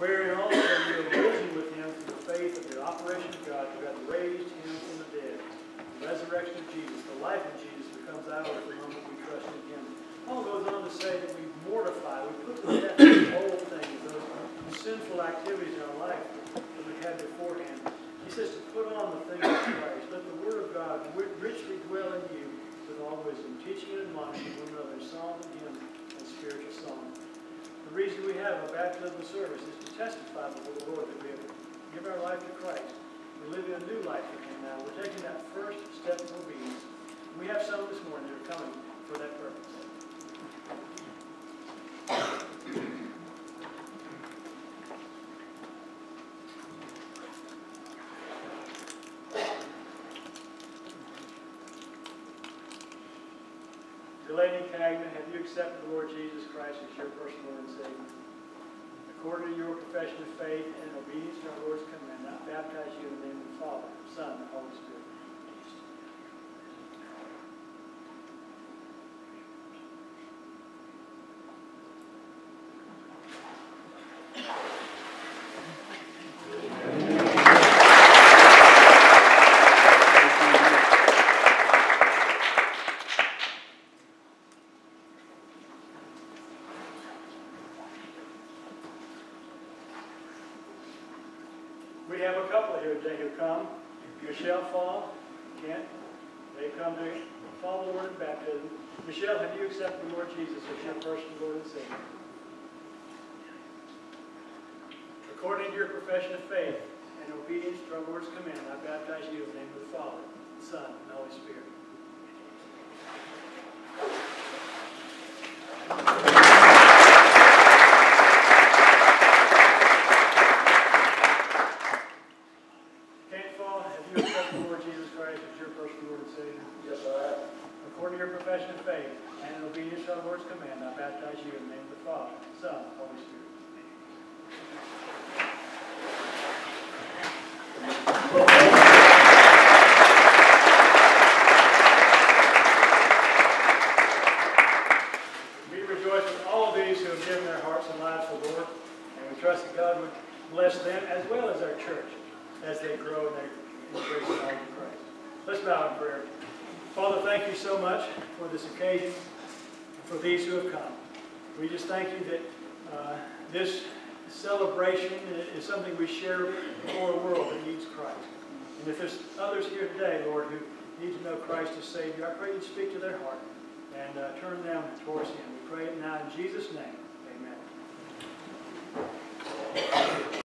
wherein also you are risen with him through the faith of the operation of God who hath raised him from the dead. The resurrection of Jesus, the life of Jesus becomes ours the moment we trust in him. Paul goes on to say that we mortify, we put to death those old things, those sinful activities in our life that we had beforehand. He says to put on the things of Christ. Let the word of God richly dwell in you with all wisdom, teaching and admonishing one another in and hymn and spiritual song. The reason we have a baptismal service is to testify before the Lord that we have given our life to Christ. We're living a new life with Him now. We're taking that first step of obedience. We have some this morning that are coming for that purpose. Delaney Cagna, have you accepted the Lord Jesus Christ as your personal and Savior? According to your profession of faith and obedience to our Lord's command, I baptize you in the name of the Father, Son, and Holy Spirit. We have a couple here today who come. Michelle Fall, Kent. They come to follow the Lord in baptism. Michelle, have you accepted the Lord Jesus as your personal Lord and Savior? According to your profession of faith and obedience to our Lord's command, I baptize you in the name of the Father, the Son, and the Holy Spirit. Kent You accepted the Lord Jesus Christ as your personal Lord and Savior? Yes, I have. According to your profession of faith and in obedience to our Lord's command, I baptize you in the name of the Father, Son, Holy Spirit. We rejoice with all of these who have given their hearts and lives to the Lord, and we trust that God would bless them as well as our church as they grow in their the knowledge of Christ. Let's bow in prayer. Father, thank you so much for this occasion, and for these who have come. We just thank you that uh, this celebration is something we share for a world that needs Christ. And if there's others here today, Lord, who need to know Christ as Savior, I pray you speak to their heart and uh, turn them towards Him. We pray it now in Jesus' name.